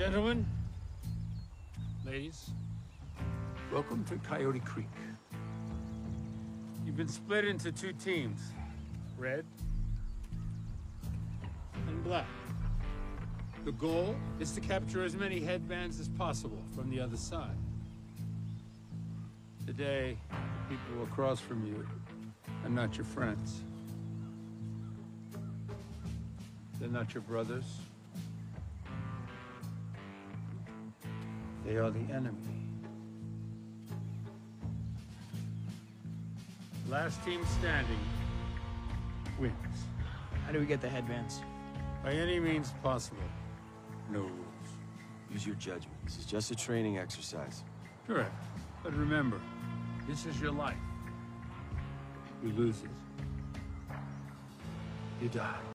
Gentlemen, ladies, Welcome to Coyote Creek. you've been split into two teams red and black. The goal is to capture as many headbands as possible from the other side. Today, the people across from you are not your friends. They're not your brothers. They are the enemy. Last team standing wins. How do we get the headbands? By any means possible. No rules. Use your judgment. This is just a training exercise. Correct. But remember, this is your life. You lose it. You die.